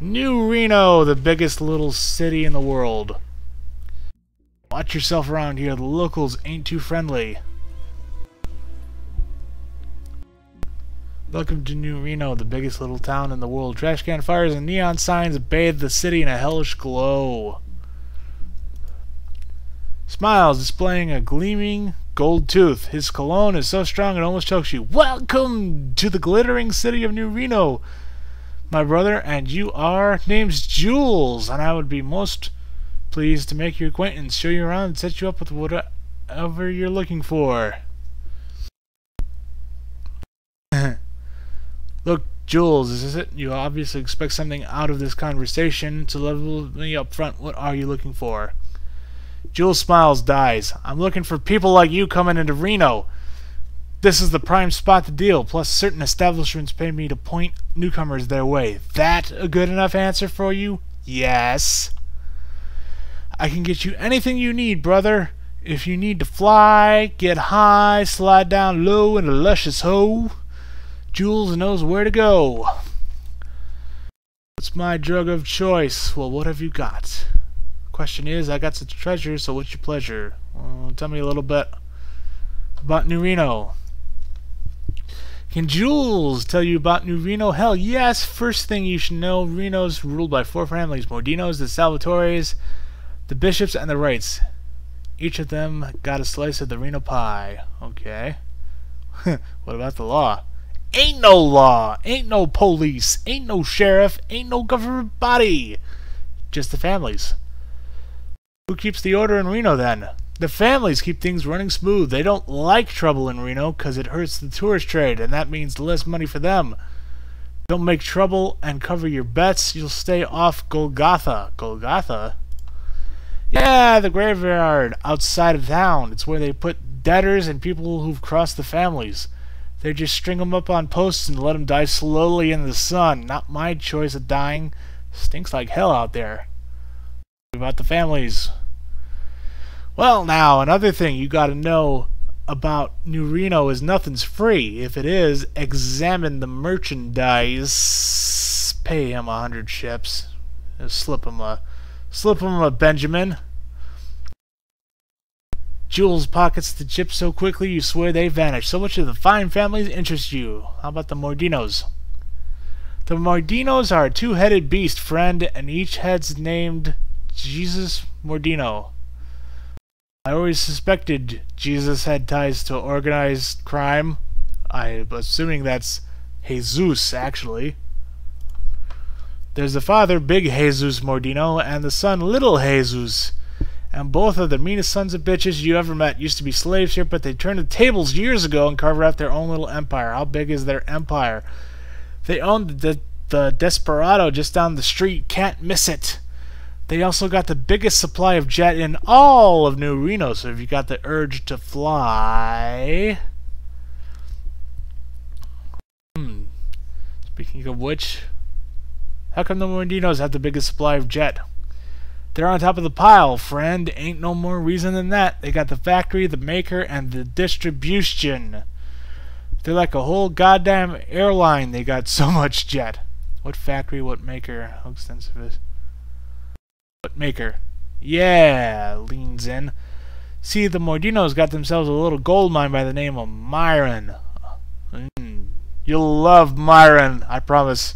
New Reno, the biggest little city in the world. Watch yourself around here, the locals ain't too friendly. Welcome to New Reno, the biggest little town in the world. Trash can fires and neon signs bathe the city in a hellish glow. Smiles, displaying a gleaming gold tooth. His cologne is so strong it almost chokes you. Welcome to the glittering city of New Reno, my brother, and you are? Name's Jules, and I would be most pleased to make your acquaintance, show you around, and set you up with whatever you're looking for. Look, Jules, is it? You obviously expect something out of this conversation, to level me up front. What are you looking for? Jules smiles, dies. I'm looking for people like you coming into Reno. This is the prime spot to deal, plus certain establishments pay me to point newcomers their way. That a good enough answer for you? Yes. I can get you anything you need, brother. If you need to fly, get high, slide down low in a luscious hole, Jules knows where to go. What's my drug of choice? Well, what have you got? Question is, I got such treasure, so what's your pleasure? Well, tell me a little bit about New Reno. Can Jules tell you about New Reno? Hell yes! First thing you should know, Reno's ruled by four families. Mordinos, the Salvatores, the Bishops, and the Wrights. Each of them got a slice of the Reno pie. Okay. what about the law? Ain't no law, ain't no police, ain't no sheriff, ain't no government body. Just the families. Who keeps the order in Reno then? The families keep things running smooth. They don't like trouble in Reno because it hurts the tourist trade, and that means less money for them. Don't make trouble and cover your bets. You'll stay off Golgotha. Golgotha? Yeah, the graveyard outside of town. It's where they put debtors and people who've crossed the families. They just string them up on posts and let them die slowly in the sun. Not my choice of dying. Stinks like hell out there What about the families. Well, now, another thing you got to know about New Reno is nothing's free. If it is, examine the merchandise. Pay him a hundred ships. Slip him a, slip him a Benjamin. Jules pockets the chips so quickly you swear they vanish. So much of the fine families interest you. How about the Mordinos? The Mordinos are a two-headed beast, friend, and each head's named Jesus Mordino. I always suspected Jesus had ties to organized crime. I'm assuming that's Jesus, actually. There's the father, Big Jesus Mordino, and the son, Little Jesus. And both are the meanest sons of bitches you ever met. Used to be slaves here, but they turned the tables years ago and carved out their own little empire. How big is their empire? They own the, the Desperado just down the street. Can't miss it. They also got the biggest supply of jet in all of New Reno, so if you got the urge to fly... Hmm. Speaking of which, how come the Mordinos have the biggest supply of jet? They're on top of the pile, friend. Ain't no more reason than that. They got the factory, the maker, and the distribution. They're like a whole goddamn airline. They got so much jet. What factory, what maker, how extensive is maker. Yeah, leans in. See, the Mordinos got themselves a little gold mine by the name of Myron. Mm, you'll love Myron, I promise.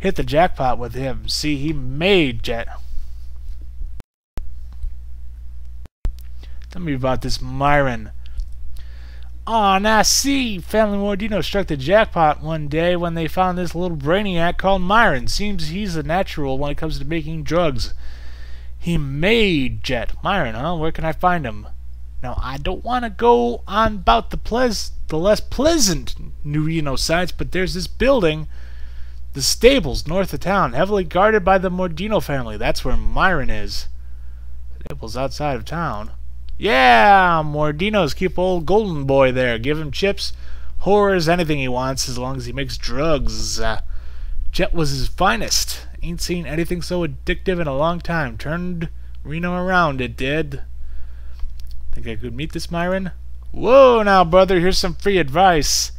Hit the jackpot with him. See, he made Jet. Tell me about this Myron. Aw, now see, Family Mordino struck the jackpot one day when they found this little brainiac called Myron. Seems he's a natural when it comes to making drugs. He made Jet. Myron, huh? Where can I find him? Now, I don't want to go on about the pleas the less pleasant New Reno sites, but there's this building, the stables north of town, heavily guarded by the Mordino family. That's where Myron is. Stables outside of town. Yeah, Mordinos keep old Golden Boy there. Give him chips, whores, anything he wants as long as he makes drugs. Uh, Jet was his finest. Ain't seen anything so addictive in a long time. Turned Reno around, it did. Think I could meet this Myron? Whoa, now, brother, here's some free advice.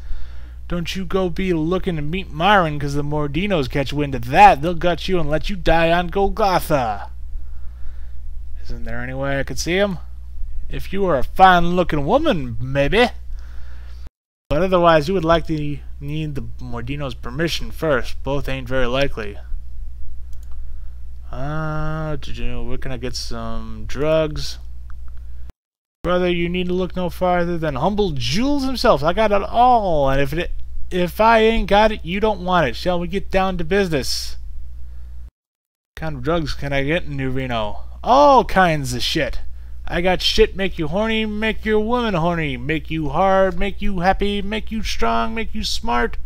Don't you go be looking to meet Myron, because the Mordinos catch wind of that. They'll gut you and let you die on Golgotha. Isn't there any way I could see him? If you were a fine-looking woman, maybe. But otherwise, you would likely need the Mordino's permission first. Both ain't very likely. Uh, where can I get some drugs? Brother, you need to look no farther than humble Jules himself. I got it all, and if it if I ain't got it, you don't want it. Shall we get down to business? What kind of drugs can I get in New Reno? All kinds of shit. I got shit make you horny, make your woman horny, make you hard, make you happy, make you strong, make you smart.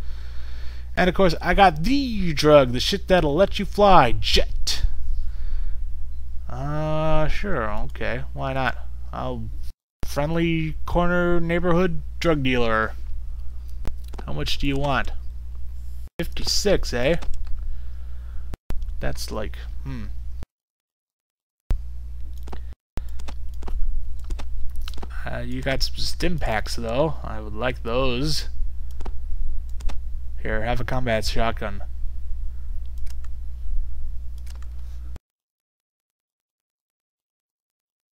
And of course, I got the drug, the shit that'll let you fly, jet. Uh, sure, okay, why not? I'll friendly corner neighborhood drug dealer. How much do you want? 56, eh? That's like, hmm. Uh, you got some stim packs, though. I would like those. Here, have a combat shotgun.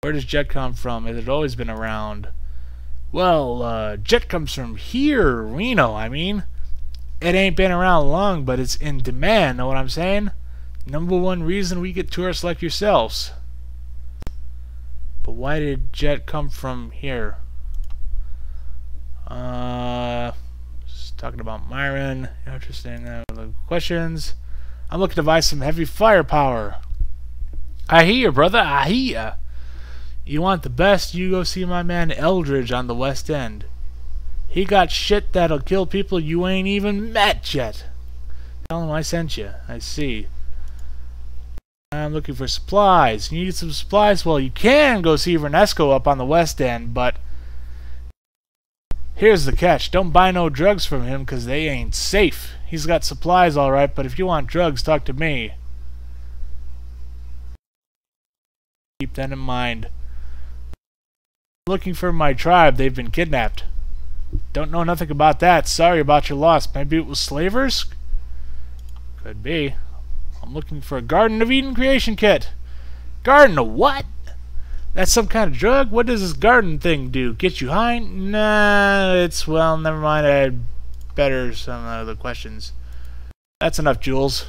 Where does Jet come from? Has it always been around? Well, uh, Jet comes from here, Reno, I mean. It ain't been around long, but it's in demand, know what I'm saying? Number one reason we get tourists like yourselves. Why did Jet come from here? Uh, just talking about Myron. Interesting uh, questions. I'm looking to buy some heavy firepower. I hear, brother. I hear. You want the best, you go see my man Eldridge on the West End. He got shit that'll kill people you ain't even met yet. Tell him I sent you. I see. I'm looking for supplies. You need some supplies? Well, you can go see Renesco up on the West End, but... Here's the catch. Don't buy no drugs from him, because they ain't safe. He's got supplies alright, but if you want drugs, talk to me. Keep that in mind. Looking for my tribe. They've been kidnapped. Don't know nothing about that. Sorry about your loss. Maybe it was slavers? Could be. I'm looking for a Garden of Eden creation kit. Garden of what? That's some kind of drug? What does this garden thing do? Get you high? Nah, it's, well, never mind. I better some other questions. That's enough, Jules.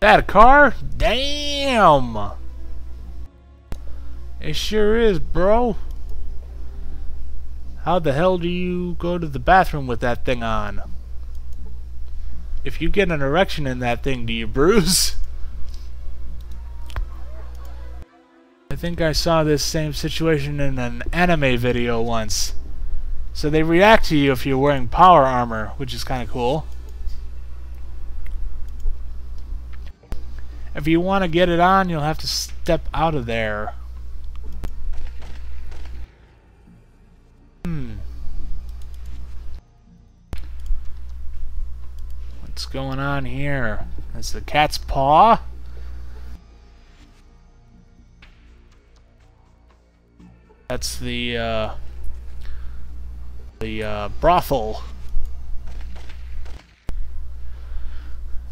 That a car? Damn! It sure is, bro. How the hell do you go to the bathroom with that thing on? If you get an erection in that thing, do you bruise? I think I saw this same situation in an anime video once. So they react to you if you're wearing power armor, which is kind of cool. If you want to get it on, you'll have to step out of there. Going on here? That's the cat's paw? That's the, uh, the, uh, brothel.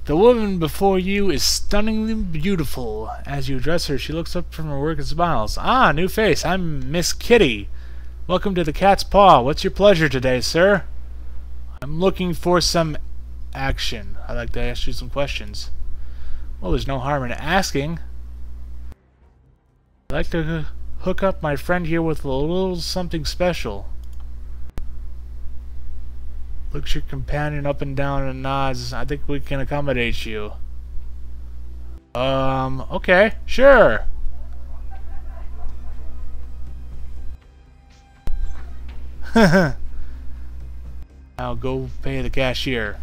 The woman before you is stunningly beautiful. As you address her, she looks up from her work and smiles. Ah, new face. I'm Miss Kitty. Welcome to the Cat's Paw. What's your pleasure today, sir? I'm looking for some action. I'd like to ask you some questions. Well, there's no harm in asking. I'd like to hook up my friend here with a little something special. Looks your companion up and down and nods. I think we can accommodate you. Um, okay, sure. I'll go pay the cashier.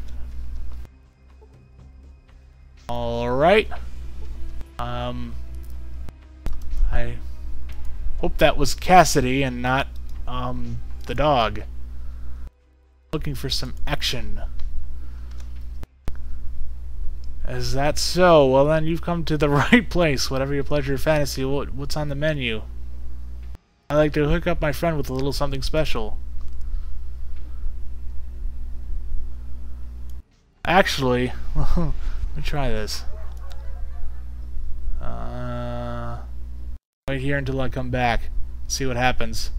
Alright. Um, I hope that was Cassidy and not, um, the dog. Looking for some action. Is that so? Well then you've come to the right place. Whatever your pleasure or fantasy, what, what's on the menu? I like to hook up my friend with a little something special. Actually, let me try this. Uh, wait here until I come back. See what happens.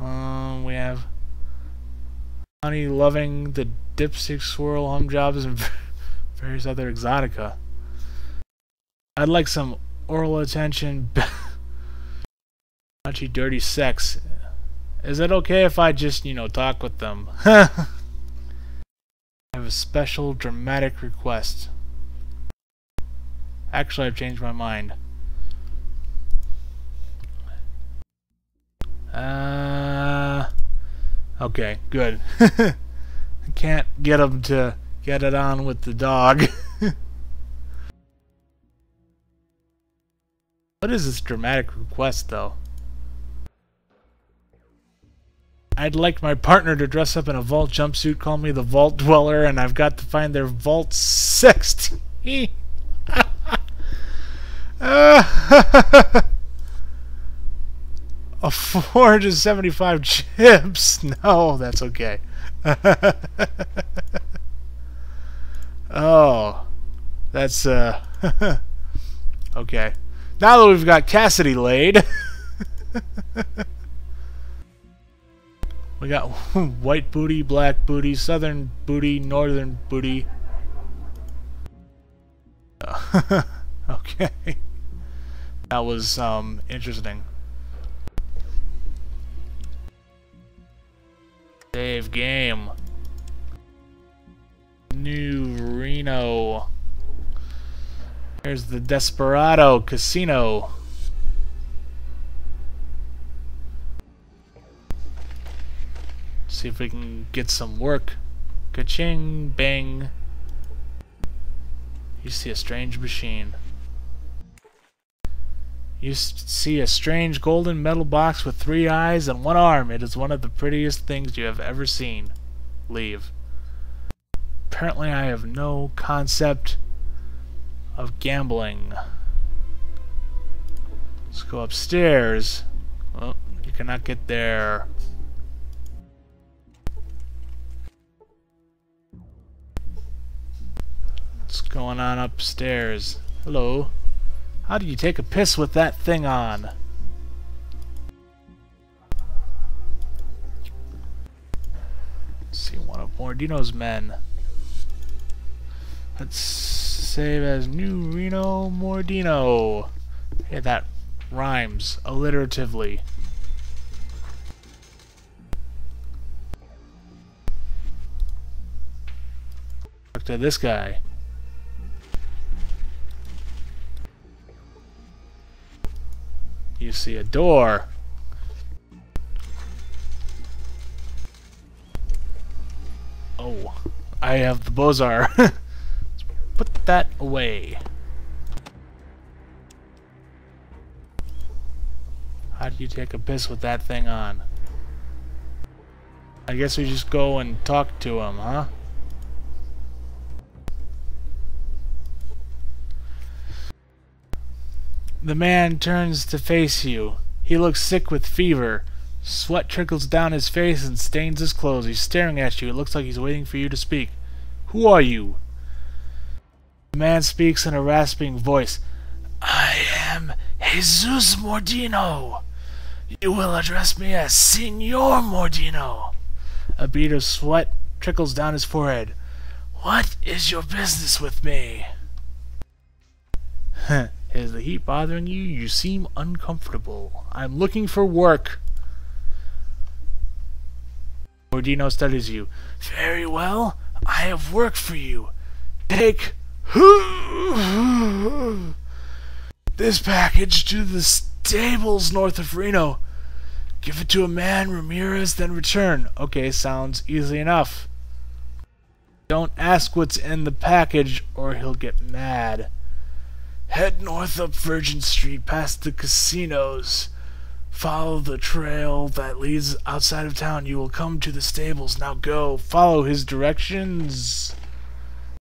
Um, we have honey loving the dipstick swirl hum jobs and various other exotica. I'd like some oral attention, touchy, dirty sex. Is it okay if I just, you know, talk with them? A special dramatic request. Actually, I've changed my mind. Uh, okay, good. I can't get him to get it on with the dog. what is this dramatic request, though? I'd like my partner to dress up in a vault jumpsuit, call me the Vault Dweller, and I've got to find their Vault 60. uh, a 475 chips? No, that's okay. oh, that's, uh, okay. Now that we've got Cassidy laid, we got white booty, black booty, southern booty, northern booty. okay. That was, um, interesting. Save game. New Reno. Here's the Desperado Casino. See if we can get some work. Ka-ching, bang. You see a strange machine. You see a strange golden metal box with three eyes and one arm. It is one of the prettiest things you have ever seen. Leave. Apparently I have no concept of gambling. Let's go upstairs. Well, you cannot get there. Going on upstairs? Hello. How do you take a piss with that thing on? Let's see one of Mordino's men. Let's save as New Reno Mordino. Hey, that rhymes alliteratively. Talk to this guy. See a door. Oh, I have the Bozar. Put that away. How do you take a piss with that thing on? I guess we just go and talk to him, huh? The man turns to face you. He looks sick with fever. Sweat trickles down his face and stains his clothes. He's staring at you. It looks like he's waiting for you to speak. Who are you? The man speaks in a rasping voice. I am Jesus Mordino. You will address me as Senor Mordino. A bead of sweat trickles down his forehead. What is your business with me? Is the heat bothering you? You seem uncomfortable. I'm looking for work. Mordino studies you. Very well. I have work for you. Take this package to the stables north of Reno. Give it to a man, Ramirez, then return. Okay, sounds easy enough. Don't ask what's in the package or he'll get mad. Head north up Virgin Street past the casinos. Follow the trail that leads outside of town. You will come to the stables. Now go. Follow his directions.